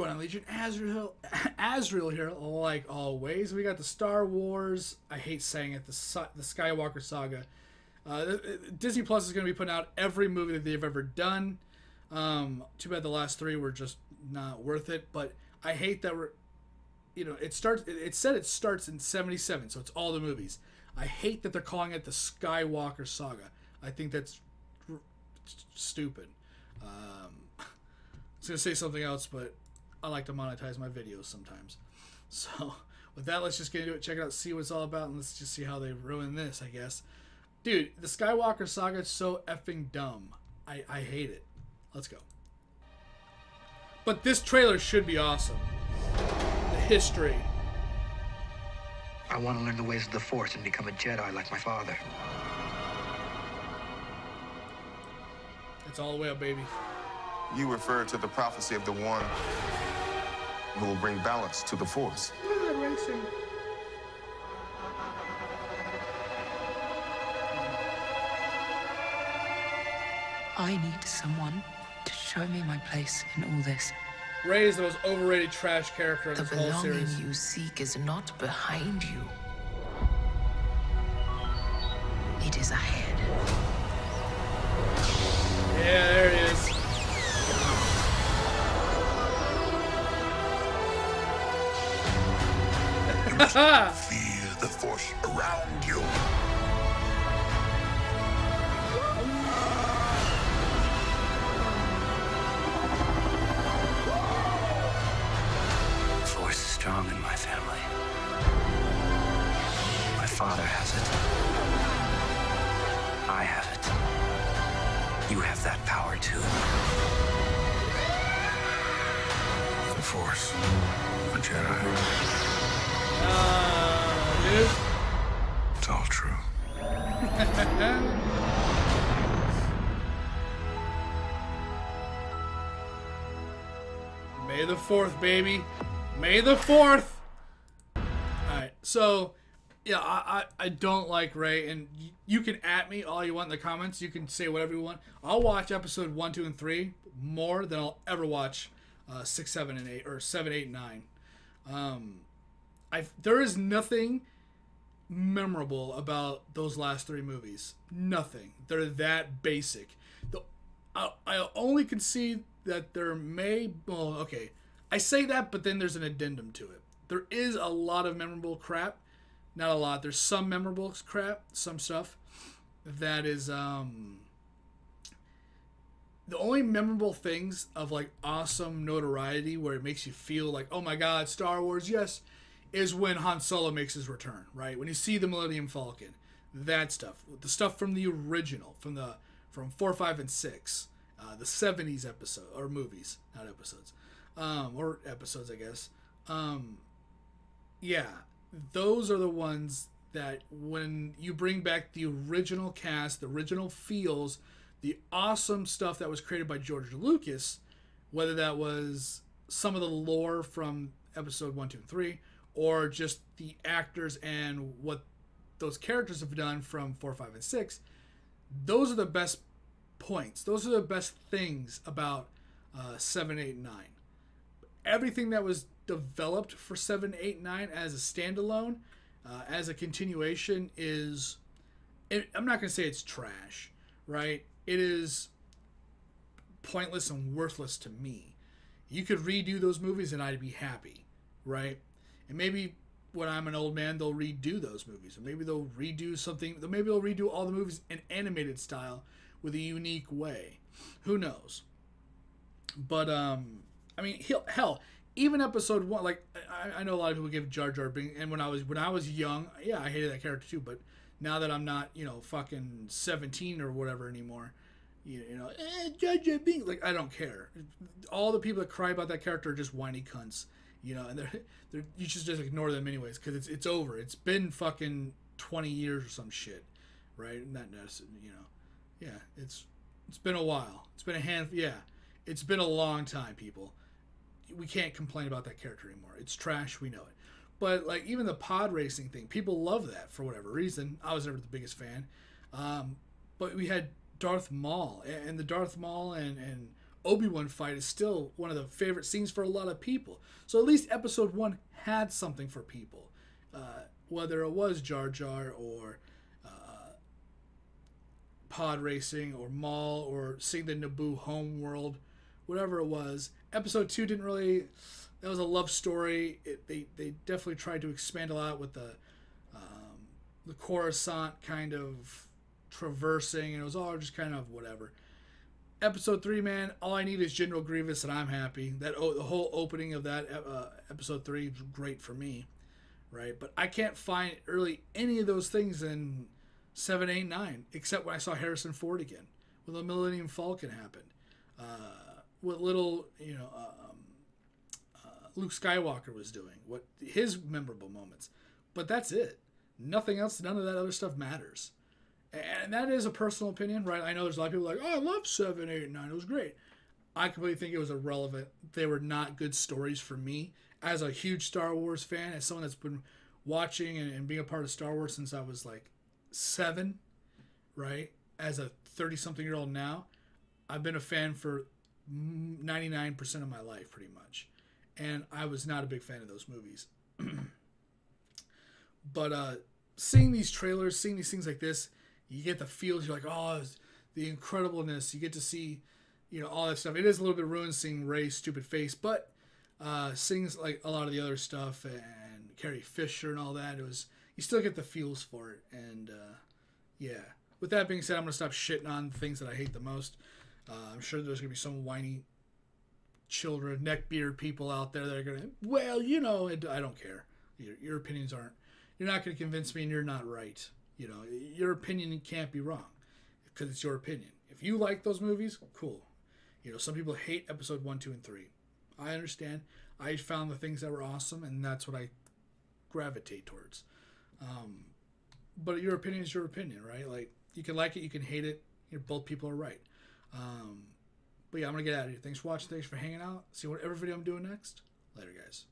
going on, Legion? Azrael, Azrael here, like always. We got the Star Wars. I hate saying it. The the Skywalker saga. Uh, Disney Plus is going to be putting out every movie that they've ever done. Um, too bad the last three were just not worth it. But I hate that we're, you know, it starts. It said it starts in '77, so it's all the movies. I hate that they're calling it the Skywalker saga. I think that's stupid. Um, I was gonna say something else, but I like to monetize my videos sometimes. So with that, let's just get into it. Check it out, see what it's all about, and let's just see how they ruin this. I guess, dude, the Skywalker saga is so effing dumb. I I hate it. Let's go. But this trailer should be awesome. The history. I want to learn the ways of the Force and become a Jedi like my father. It's all the way up, baby. You refer to the prophecy of the one who will bring balance to the Force. Look at that racing. I need someone to show me my place in all this. Rey is the most overrated trash character in The this whole belonging you seek is not behind you. It is ahead. Feel the force around you. Force is strong in my family. My father has it. I have it. You have that power too. The force. A Jedi. May the 4th, baby. May the 4th. Alright, so, yeah, I, I, I don't like Rey, and you can at me all you want in the comments. You can say whatever you want. I'll watch episode 1, 2, and 3 more than I'll ever watch uh, 6, 7, and 8, or 7, 8, and 9. Um, I There is nothing memorable about those last three movies. Nothing. They're that basic. The, I, I only concede that there may. Well, okay. I say that, but then there's an addendum to it. There is a lot of memorable crap. Not a lot. There's some memorable crap, some stuff that is. um the only memorable things of like awesome notoriety where it makes you feel like, oh my god, Star Wars, yes, is when Han Solo makes his return, right? When you see the Millennium Falcon, that stuff, the stuff from the original, from the from four, five, and six, uh, the '70s episode or movies, not episodes, um, or episodes, I guess. Um, yeah, those are the ones that when you bring back the original cast, the original feels, the awesome stuff that was created by George Lucas, whether that was some of the lore from episode one, two, and three, or just the actors and what those characters have done from four, five, and six, those are the best points. Those are the best things about uh, seven, eight, nine. Everything that was developed for seven, eight, nine as a standalone, uh, as a continuation, is. It, I'm not going to say it's trash, right? It is pointless and worthless to me. You could redo those movies and I'd be happy, right? And maybe when I'm an old man, they'll redo those movies, or maybe they'll redo something. Maybe they'll redo all the movies in animated style with a unique way. Who knows? But um, I mean, hell, even episode one, like I, I know a lot of people give Jar Jar Binks, and when I was when I was young, yeah, I hated that character too. But now that I'm not, you know, fucking 17 or whatever anymore, you, know, eh, Jar Jar Binks, like I don't care. All the people that cry about that character are just whiny cunts, you know, and they're, they're you should just ignore them anyways because it's it's over. It's been fucking 20 years or some shit, right? Not necessarily, you know, yeah, it's it's been a while. It's been a hand, yeah, it's been a long time, people. We can't complain about that character anymore. It's trash. We know it. But like even the pod racing thing, people love that for whatever reason. I was never the biggest fan. Um, but we had Darth Maul and the Darth Maul and and Obi Wan fight is still one of the favorite scenes for a lot of people. So at least Episode One had something for people, uh, whether it was Jar Jar or pod racing or Maul or seeing the Naboo home world, whatever it was. Episode Two didn't really. That was a love story. It, they they definitely tried to expand a lot with the um, the Coruscant kind of traversing, and it was all just kind of whatever. Episode three, man, all I need is General Grievous, and I'm happy. That oh, the whole opening of that uh, episode three great for me, right? But I can't find really any of those things in seven, eight, nine, except when I saw Harrison Ford again, when the Millennium Falcon happened, uh, what little you know um, uh, Luke Skywalker was doing, what his memorable moments, but that's it. Nothing else. None of that other stuff matters and that is a personal opinion, right? I know there's a lot of people like, oh, I love 7, 8, 9. It was great. I completely think it was irrelevant. They were not good stories for me as a huge Star Wars fan, as someone that's been watching and, and being a part of Star Wars since I was like seven, right? As a 30 something year old now, I've been a fan for 99% of my life, pretty much. And I was not a big fan of those movies. but uh, seeing these trailers, seeing these things like this, you get the feels. You're like, oh, the incredibleness. You get to see, you know, all that stuff. It is a little bit ruined seeing Rey's stupid face, but uh, sings like a lot of the other stuff and Carrie Fisher and all that. It was you still get the feels for it, and uh, yeah. With that being said, I'm gonna stop shitting on things that I hate the most. Uh, I'm sure there's gonna be some whiny children, neckbeard people out there that are gonna, well, you know, I don't care. Your, your opinions aren't. You're not gonna convince me, and you're not right. You know, your opinion can't be wrong because it's your opinion. If you like those movies, cool. You know, some people hate episode one, two, and three. I understand. I found the things that were awesome, and that's what I gravitate towards. Um, but your opinion is your opinion, right? Like you can like it, you can hate it. You both people are right. Um, but yeah, I'm gonna get out of here. Thanks for watching. Thanks for hanging out. See whatever video I'm doing next. Later, guys.